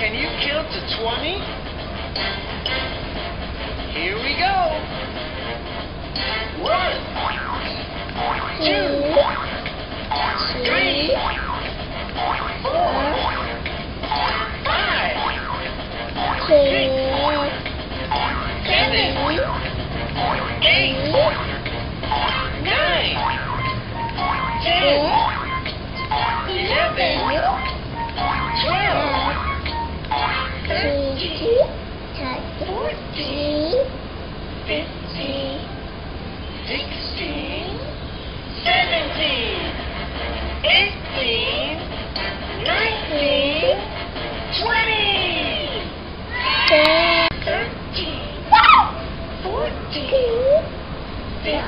20. Here we go. One, two, three, four, five, six, seven, eight,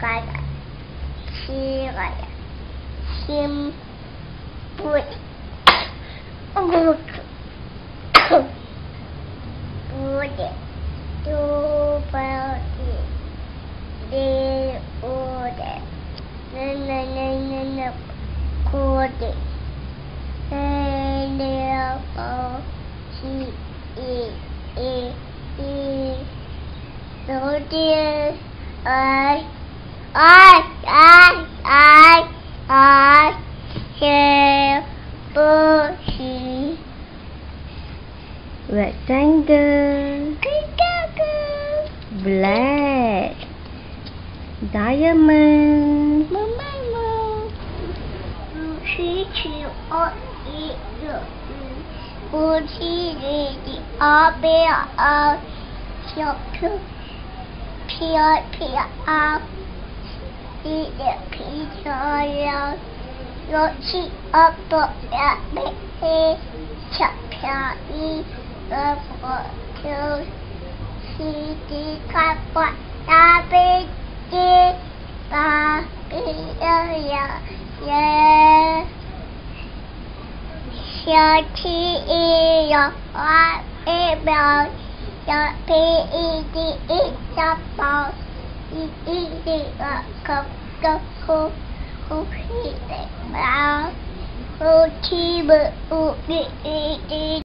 cái chi cái chim bụi bụi bụi chú bao đi đi ô đệ nên nên nên nên nên cô đệ nên nên ô chi e e e đầu tiên ai ai ai ai ai kêu bố chi rectangle, black, diamond, Mama, She chew on it. Would she read the bear out? Your pure, pure, pure out. See the picture out. Your cheek up at me. Chop your ear. The photo. See the cat, what I did. Ba, yeah, yeah. Your T E your R A bell your P E D E your ball E E D your cup he the brown E D